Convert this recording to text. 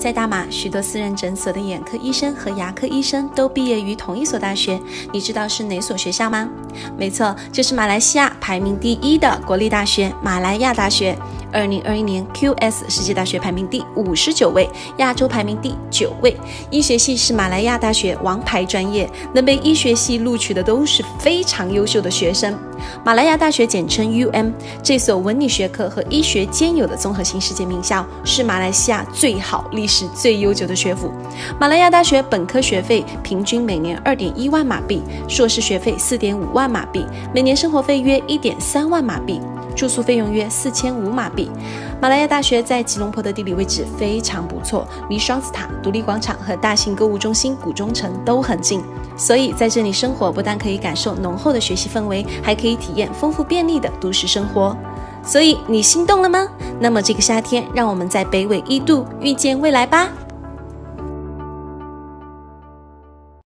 在大马，许多私人诊所的眼科医生和牙科医生都毕业于同一所大学。你知道是哪所学校吗？没错，就是马来西亚排名第一的国立大学——马来亚大学。二零二一年 QS 世界大学排名第五十九位，亚洲排名第九位。医学系是马来亚大学王牌专业，能被医学系录取的都是非常优秀的学生。马来亚大学简称 UM，这所文理学科和医学兼有的综合性世界名校，是马来西亚最好、历史最悠久的学府。马来亚大学本科学费平均每年二点一万马币，硕士学费四点五万马币，每年生活费约一点三万马币。住宿费用约四千五马币。马来亚大学在吉隆坡的地理位置非常不错，离双子塔、独立广场和大型购物中心古中城都很近，所以在这里生活不但可以感受浓厚的学习氛围，还可以体验丰富便利的都市生活。所以你心动了吗？那么这个夏天，让我们在北纬一度遇见未来吧。